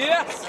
Yes!